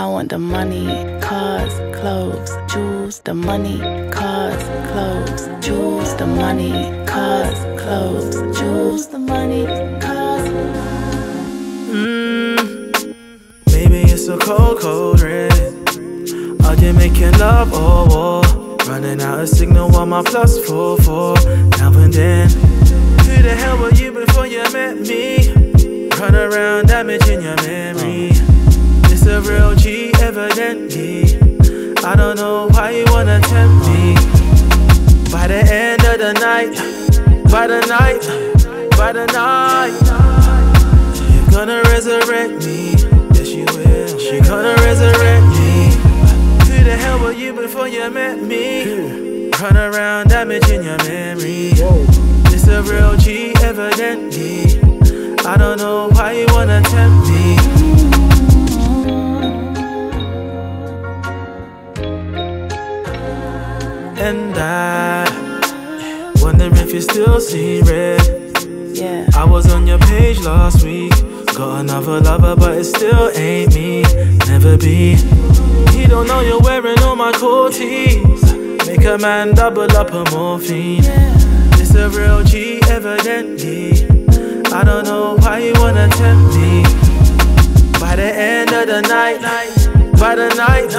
I want the money, cars, clothes, jewels, the money, cars, clothes, jewels, the money, cars, clothes, jewels, the money, cars. Mmm, maybe it's a cold, cold rain. You making love or war? Running out of signal on my plus four four. Now and then, who the hell were you before you met me? Run around damaging your memory. It's a real G, evidently. I don't know why you wanna tempt me. By the end of the night, by the night, by the night, you're gonna resurrect me. Yes, you will. You're gonna resurrect me. Who the hell were you before you met me? Run around damaging your memory. It's a real G, evidently. I don't know why you wanna tempt me. And I wonder if you still see red. Yeah, I was on your page last week. Got another lover, but it still ain't me. Never be. He don't know you're wearing all my cool tees. Make a man double up a morphine. It's a real G, evidently. I don't know why you wanna tempt me. By the end of the night, by the night,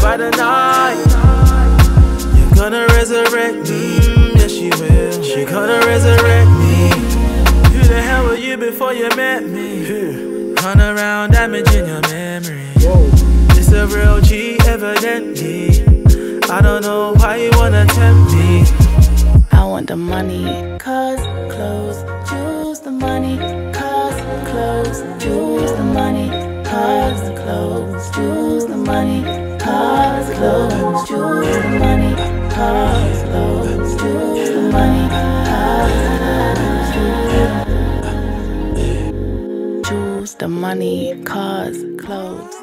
by the night, you're gonna resurrect me. Mm, yes, you will. You're gonna resurrect me. Who the hell were you before you met me? Run around damaging your memory. It's a real G, evidently. I don't know why you wanna tempt me. I want the money, cars, clothes, jewels, the money, cars, clothes, jewels, the money, cars, clothes, jewels, the money, cars, clothes, jewels, the money, the money, cars, clothes.